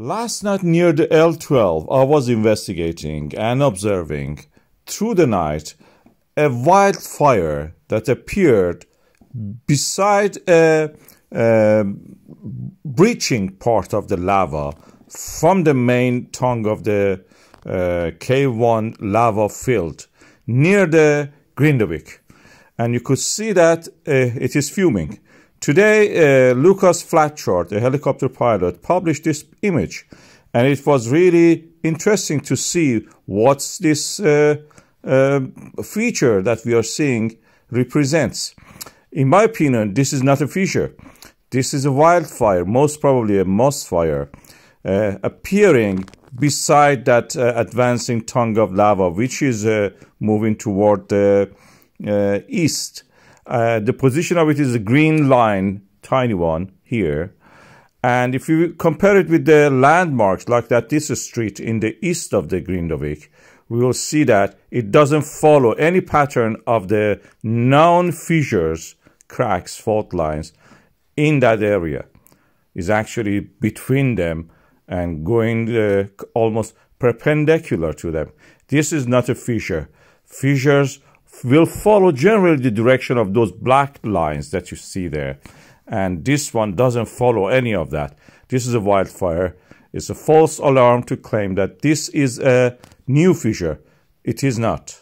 Last night near the L12, I was investigating and observing through the night a wildfire that appeared beside a, a breaching part of the lava from the main tongue of the uh, K1 lava field near the Grindavik. And you could see that uh, it is fuming. Today, uh, Lucas Flatchart, a helicopter pilot, published this image, and it was really interesting to see what this uh, uh, feature that we are seeing represents. In my opinion, this is not a feature. This is a wildfire, most probably a moss fire, uh, appearing beside that uh, advancing tongue of lava, which is uh, moving toward the east uh, the position of it is a green line, tiny one here. And if you compare it with the landmarks like that, this street in the east of the Grindavik, we will see that it doesn't follow any pattern of the known fissures, cracks, fault lines in that area. Is actually between them and going uh, almost perpendicular to them. This is not a fissure. Fissures will follow generally the direction of those black lines that you see there. And this one doesn't follow any of that. This is a wildfire. It's a false alarm to claim that this is a new fissure. It is not.